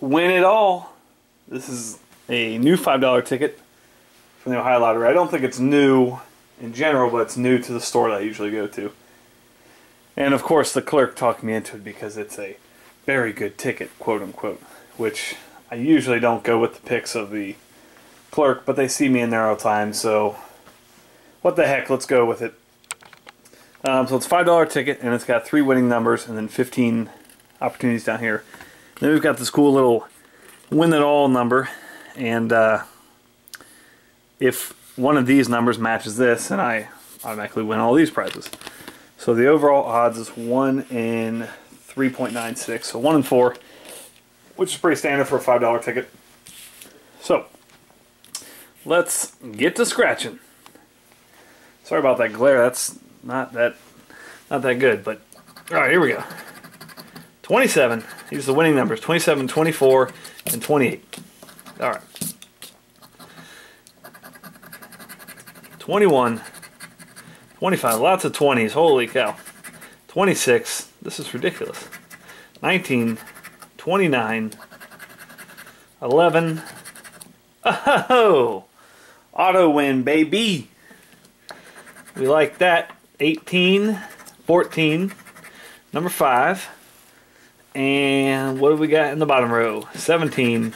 win it all. This is a new $5 ticket from the Ohio Lottery. I don't think it's new in general, but it's new to the store that I usually go to. And of course, the clerk talked me into it because it's a very good ticket, quote unquote, which I usually don't go with the picks of the clerk, but they see me in there all the time, so what the heck, let's go with it. Um, so it's $5 ticket, and it's got three winning numbers and then 15 opportunities down here. Then we've got this cool little win it all number, and uh, if one of these numbers matches this, then I automatically win all these prizes. So the overall odds is 1 in 3.96, so 1 in 4, which is pretty standard for a $5 ticket. So, let's get to scratching. Sorry about that glare, that's not that not that good, but alright, here we go. 27, these are the winning numbers, 27, 24, and 28. Alright. 21, 25, lots of 20s, holy cow. 26, this is ridiculous. 19, 29, 11, oh, auto win, baby. We like that. 18, 14, number 5, and what do we got in the bottom row? 17,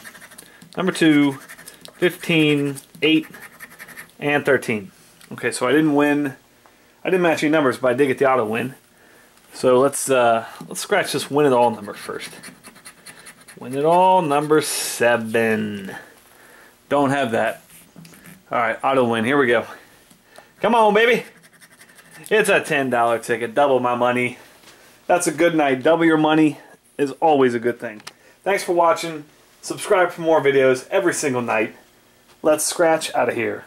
number 2, 15, 8, and 13. Okay, so I didn't win. I didn't match any numbers, but I did get the auto win. So let's uh, let's scratch this win it all number first. Win it all number seven. Don't have that. All right, auto win. Here we go. Come on, baby. It's a $10 ticket. Double my money. That's a good night. Double your money is always a good thing. Thanks for watching. Subscribe for more videos every single night. Let's scratch out of here.